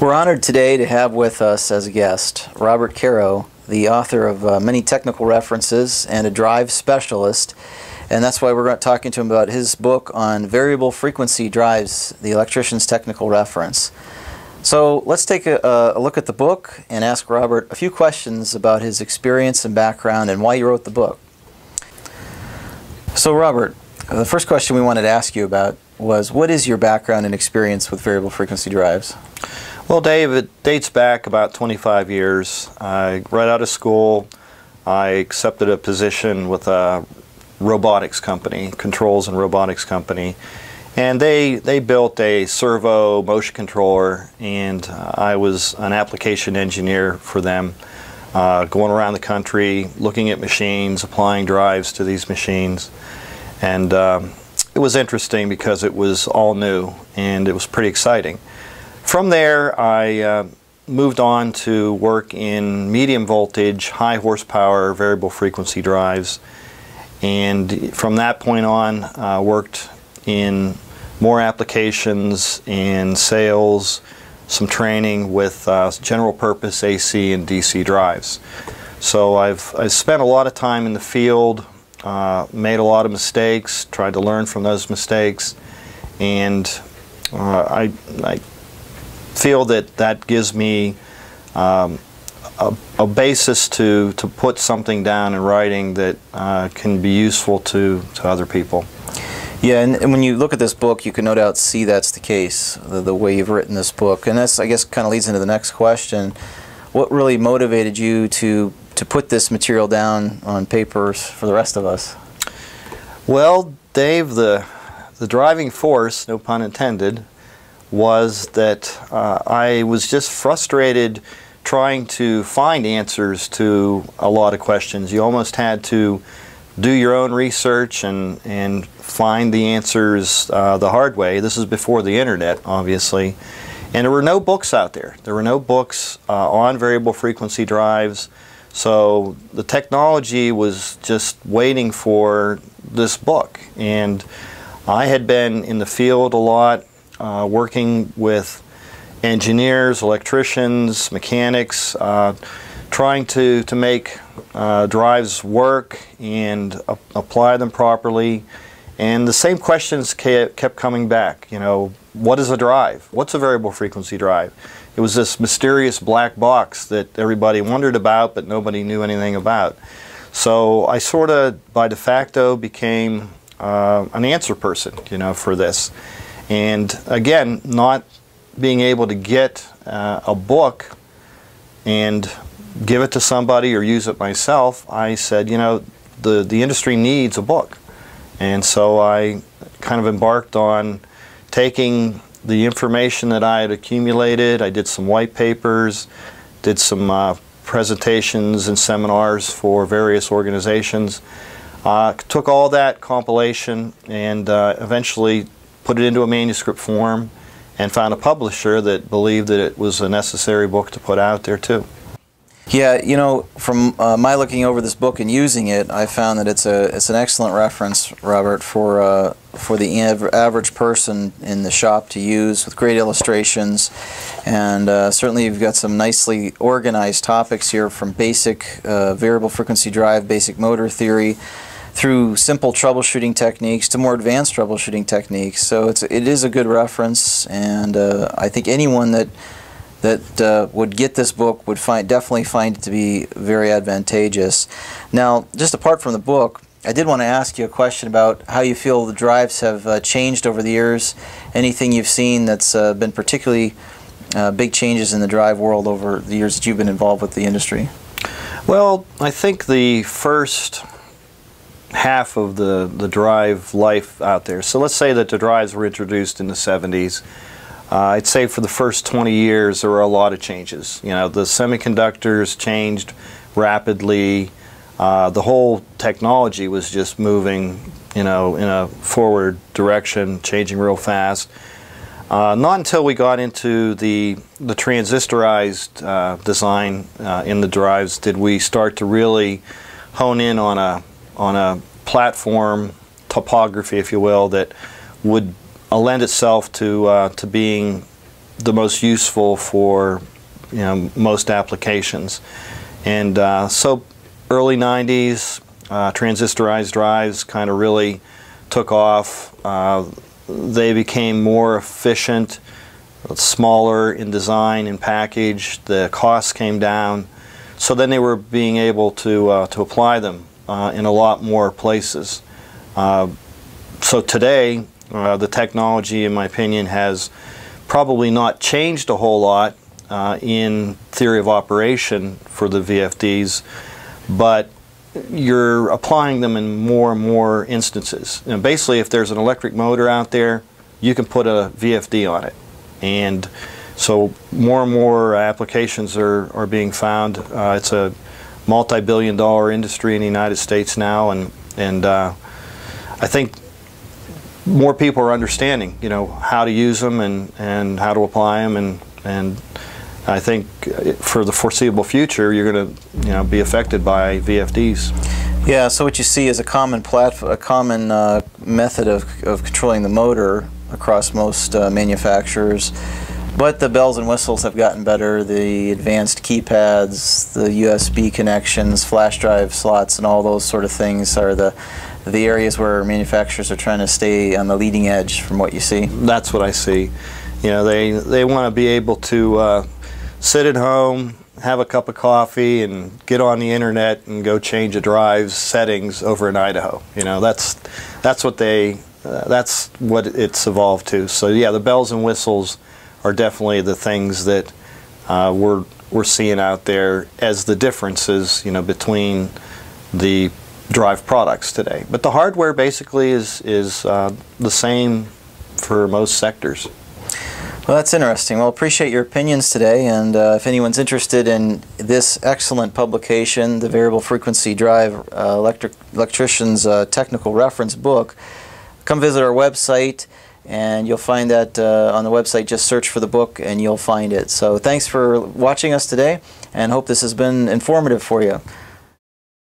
We're honored today to have with us as a guest Robert Carrow, the author of uh, many technical references and a drive specialist. And that's why we're talking to him about his book on variable frequency drives, the electrician's technical reference. So let's take a, a, look at the book and ask Robert a few questions about his experience and background and why he wrote the book. So Robert, the first question we wanted to ask you about was what is your background and experience with variable frequency drives? Well, Dave, it dates back about 25 years. I, right out of school, I accepted a position with a robotics company, controls and robotics company, and they, they built a servo motion controller, and uh, I was an application engineer for them, uh, going around the country, looking at machines, applying drives to these machines. And um, it was interesting because it was all new, and it was pretty exciting. From there, I uh, moved on to work in medium voltage, high horsepower, variable frequency drives. And from that point on, uh, worked in more applications in sales, some training with uh, general purpose AC and DC drives. So I've, I've spent a lot of time in the field, uh, made a lot of mistakes, tried to learn from those mistakes, and uh, I, I feel that that gives me um, a, a, basis to, to put something down in writing that uh, can be useful to, to other people. Yeah, and, and, when you look at this book, you can no doubt see that's the case, the, the way you've written this book. And this, I guess, kind of leads into the next question. What really motivated you to, to put this material down on papers for the rest of us? Well, Dave, the, the driving force, no pun intended, was that uh, I was just frustrated trying to find answers to a lot of questions. You almost had to do your own research and, and find the answers uh, the hard way. This is before the internet, obviously. And there were no books out there. There were no books uh, on variable frequency drives. So the technology was just waiting for this book. And I had been in the field a lot, uh, working with engineers, electricians, mechanics, uh, trying to, to make uh, drives work and apply them properly. And the same questions kept coming back. You know, what is a drive? What's a variable frequency drive? It was this mysterious black box that everybody wondered about, but nobody knew anything about. So I sort of, by de facto, became uh, an answer person, you know, for this. And again, not being able to get uh, a book and give it to somebody or use it myself, I said, you know, the, the industry needs a book. And so I kind of embarked on taking the information that I had accumulated. I did some white papers, did some uh, presentations and seminars for various organizations. Uh, took all that compilation and uh, eventually put it into a manuscript form and found a publisher that believed that it was a necessary book to put out there too. Yeah, you know, from uh, my looking over this book and using it, I found that it's a it's an excellent reference, Robert, for uh, for the av average person in the shop to use with great illustrations, and uh, certainly you've got some nicely organized topics here from basic uh, variable frequency drive, basic motor theory, through simple troubleshooting techniques to more advanced troubleshooting techniques. So it's it is a good reference, and uh, I think anyone that that uh, would get this book would find definitely find it to be very advantageous. Now, just apart from the book, I did want to ask you a question about how you feel the drives have uh, changed over the years. Anything you've seen that's uh, been particularly uh, big changes in the drive world over the years that you've been involved with the industry? Well, I think the first half of the, the drive life out there. So let's say that the drives were introduced in the 70s. Uh, I'd say for the first 20 years there were a lot of changes. You know, the semiconductors changed rapidly. Uh, the whole technology was just moving, you know, in a forward direction, changing real fast. Uh, not until we got into the the transistorized uh, design uh, in the drives did we start to really hone in on a on a platform topography, if you will, that would lend itself to uh, to being the most useful for you know most applications. And uh, so early 90s, uh, transistorized drives kind of really took off. Uh, they became more efficient, smaller in design and package. The costs came down. So then they were being able to, uh, to apply them uh, in a lot more places. Uh, so today, uh, the technology, in my opinion, has probably not changed a whole lot uh, in theory of operation for the VFDs, but you're applying them in more and more instances. And basically, if there's an electric motor out there, you can put a VFD on it. And so more and more applications are, are being found. Uh, it's a multi-billion dollar industry in the United States now, and, and uh, I think more people are understanding, you know, how to use them and, and how to apply them, and, and I think for the foreseeable future, you're going to, you know, be affected by VFDs. Yeah. So what you see is a common platform, a common uh, method of, of controlling the motor across most uh, manufacturers. But the bells and whistles have gotten better. The advanced keypads, the USB connections, flash drive slots, and all those sort of things are the the areas where manufacturers are trying to stay on the leading edge from what you see. That's what I see. You know, they they want to be able to uh, sit at home, have a cup of coffee, and get on the internet and go change a drive's settings over in Idaho. You know, that's that's what they uh, that's what it's evolved to. So yeah, the bells and whistles are definitely the things that uh, we're we're seeing out there as the differences, you know, between the drive products today. But the hardware basically is is uh, the same for most sectors. Well, that's interesting. Well, appreciate your opinions today, and uh, if anyone's interested in this excellent publication, the Variable Frequency Drive uh, Electric Electrician's uh, Technical Reference Book, come visit our website, and you'll find that uh, on the website. Just search for the book, and you'll find it. So, thanks for watching us today, and hope this has been informative for you.